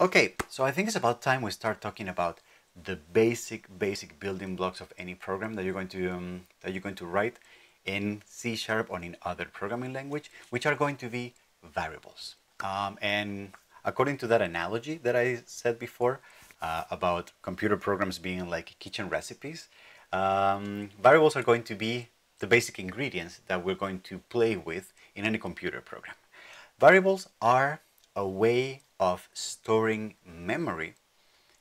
Okay, so I think it's about time we start talking about the basic, basic building blocks of any program that you're going to um, that you're going to write in C Sharp or in other programming language, which are going to be variables. Um, and according to that analogy that I said before uh, about computer programs being like kitchen recipes, um, variables are going to be the basic ingredients that we're going to play with in any computer program. Variables are a way of storing memory,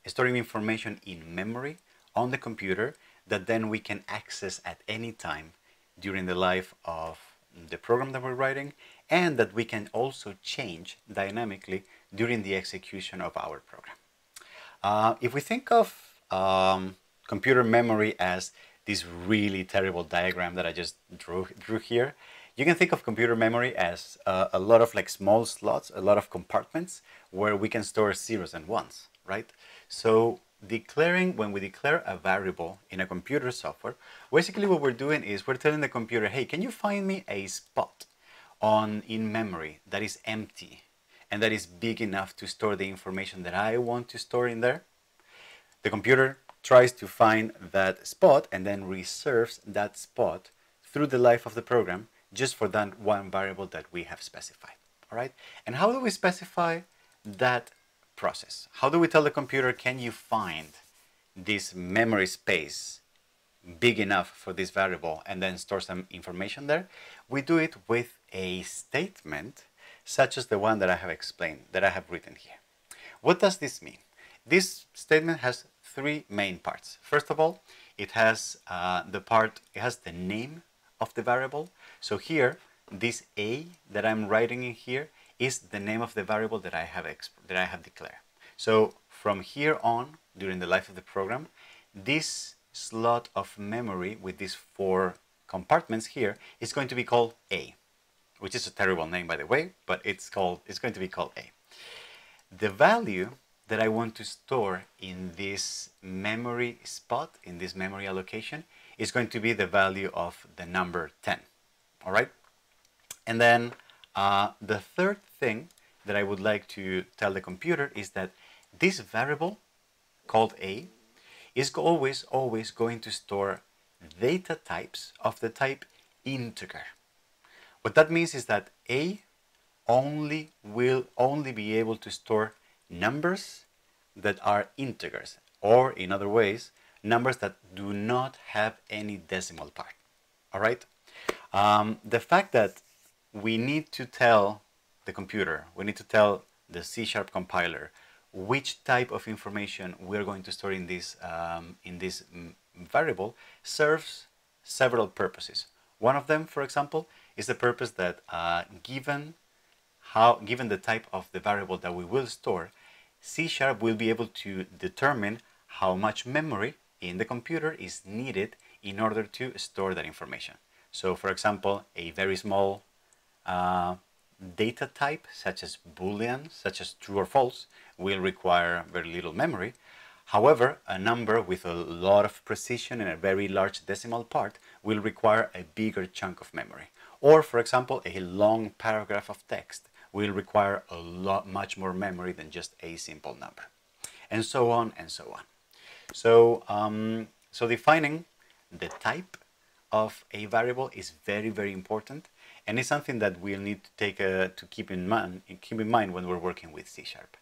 storing information in memory on the computer that then we can access at any time during the life of the program that we're writing and that we can also change dynamically during the execution of our program. Uh, if we think of um, computer memory as this really terrible diagram that I just drew, drew here, you can think of computer memory as uh, a lot of like small slots, a lot of compartments where we can store zeros and ones, right? So declaring, when we declare a variable in a computer software, basically what we're doing is we're telling the computer, hey, can you find me a spot on in memory that is empty and that is big enough to store the information that I want to store in there? The computer tries to find that spot and then reserves that spot through the life of the program just for that one variable that we have specified. All right. And how do we specify that process? How do we tell the computer, can you find this memory space big enough for this variable and then store some information there? We do it with a statement such as the one that I have explained, that I have written here. What does this mean? This statement has three main parts. First of all, it has uh, the part, it has the name of the variable. So here, this a that I'm writing in here is the name of the variable that I have that I have declared. So from here on, during the life of the program, this slot of memory with these four compartments here is going to be called A, which is a terrible name by the way, but it's called it's going to be called A. The value that I want to store in this memory spot, in this memory allocation, is going to be the value of the number 10. All right? And then uh, the third thing that I would like to tell the computer is that this variable called a is always, always going to store data types of the type integer. What that means is that a only will only be able to store numbers that are integers, or in other ways, numbers that do not have any decimal part. All right? Um, the fact that we need to tell the computer, we need to tell the C-sharp compiler which type of information we're going to store in this, um, in this variable serves several purposes. One of them, for example, is the purpose that uh, given how given the type of the variable that we will store, C Sharp will be able to determine how much memory in the computer is needed in order to store that information. So for example, a very small uh, data type, such as Boolean, such as true or false, will require very little memory. However, a number with a lot of precision and a very large decimal part will require a bigger chunk of memory. Or, for example, a long paragraph of text will require a lot much more memory than just a simple number. And so on and so on. So um, so defining the type of a variable is very very important and it's something that we'll need to take a, to keep in mind keep in mind when we're working with C sharp.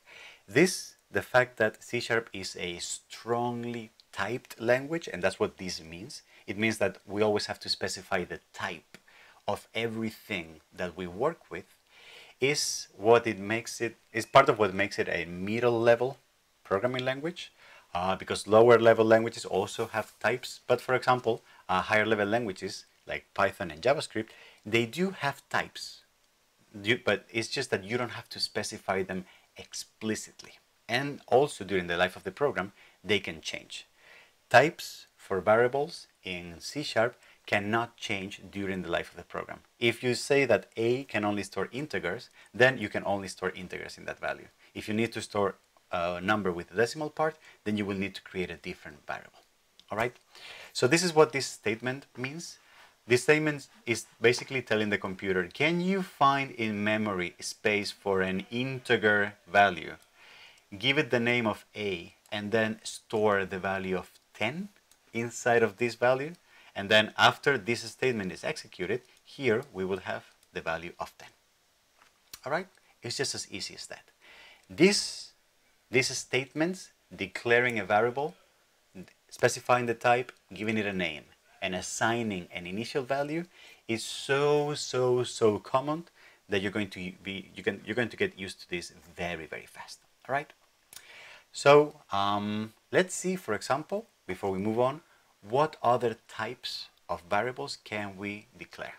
This the fact that C sharp is a strongly typed language and that's what this means it means that we always have to specify the type of everything that we work with is what it makes it is part of what makes it a middle level programming language uh, because lower level languages also have types. But for example uh, higher level languages like Python and JavaScript they do have types. But it's just that you don't have to specify them explicitly. And also during the life of the program they can change. Types for variables in C Sharp cannot change during the life of the program. If you say that a can only store integers, then you can only store integers in that value. If you need to store a number with a decimal part, then you will need to create a different variable. All right? So this is what this statement means. This statement is basically telling the computer, can you find in memory space for an integer value? give it the name of a, and then store the value of 10 inside of this value. And then after this statement is executed, here we will have the value of 10. All right? It's just as easy as that. This, these statements declaring a variable, specifying the type, giving it a name, and assigning an initial value is so, so, so common that you're going to be, you can, you're going to get used to this very, very fast. All right? So um, let's see, for example, before we move on, what other types of variables can we declare?